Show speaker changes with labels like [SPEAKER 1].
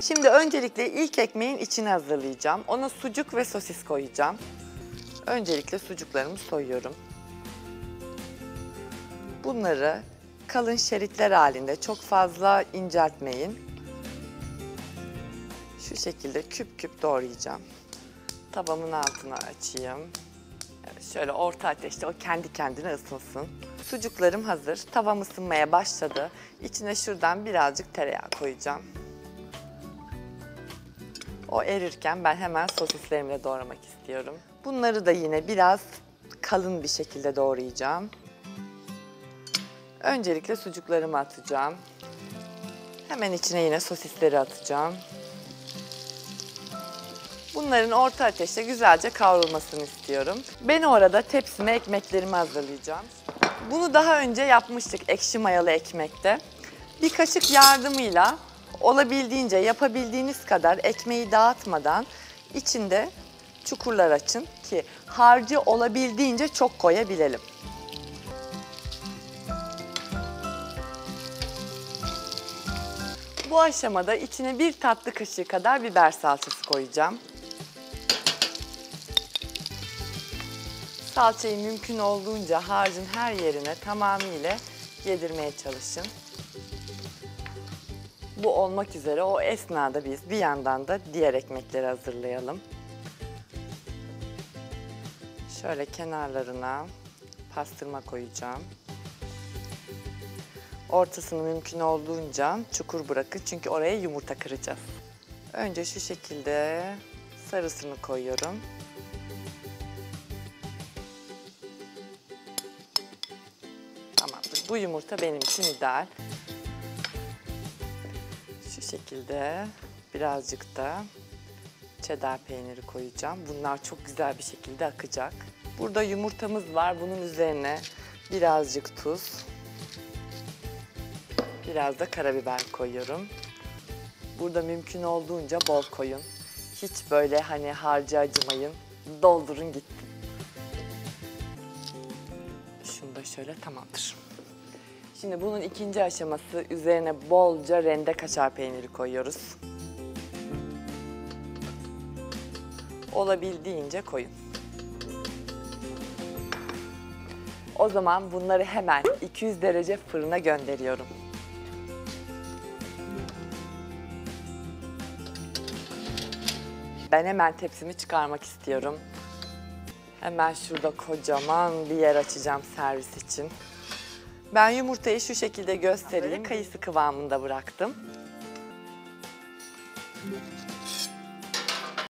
[SPEAKER 1] Şimdi öncelikle ilk ekmeğin içini hazırlayacağım. Ona sucuk ve sosis koyacağım. Öncelikle sucuklarımı soyuyorum. Bunları kalın şeritler halinde çok fazla inceltmeyin. Şu şekilde küp küp doğrayacağım. Tavamın altına açayım. Şöyle orta ateşte o kendi kendine ısınsın. Sucuklarım hazır. Tavam ısınmaya başladı. İçine şuradan birazcık tereyağı koyacağım. O erirken ben hemen sosislerimi de doğramak istiyorum. Bunları da yine biraz kalın bir şekilde doğrayacağım. Öncelikle sucuklarımı atacağım. Hemen içine yine sosisleri atacağım. Bunların orta ateşte güzelce kavrulmasını istiyorum. Ben orada tepsime ekmeklerimi hazırlayacağım. Bunu daha önce yapmıştık ekşi mayalı ekmekte. Bir kaşık yardımıyla olabildiğince yapabildiğiniz kadar ekmeği dağıtmadan içinde çukurlar açın ki harcı olabildiğince çok koyabilelim. Bu aşamada içine bir tatlı kaşığı kadar biber salçası koyacağım. Salçayı mümkün olduğunca harcın her yerine tamamıyla yedirmeye çalışın. Bu olmak üzere o esnada biz bir yandan da diğer ekmekleri hazırlayalım. Şöyle kenarlarına pastırma koyacağım. Ortasını mümkün olduğunca çukur bırakın çünkü oraya yumurta kıracağız. Önce şu şekilde sarısını koyuyorum. Tamamdır. Bu yumurta benim için ideal. Şekilde birazcık da cheddar peyniri koyacağım. Bunlar çok güzel bir şekilde akacak. Burada yumurtamız var. Bunun üzerine birazcık tuz, biraz da karabiber koyuyorum. Burada mümkün olduğunca bol koyun. Hiç böyle hani harcı acımayın. Doldurun gitsin. Şunu da şöyle tamamdır. Şimdi bunun ikinci aşaması üzerine bolca rende kaşar peyniri koyuyoruz. Olabildiğince koyun. O zaman bunları hemen 200 derece fırına gönderiyorum. Ben hemen tepsimi çıkarmak istiyorum. Hemen şurada kocaman bir yer açacağım servis için. Ben yumurtayı şu şekilde göstereyim. Kayısı kıvamında bıraktım.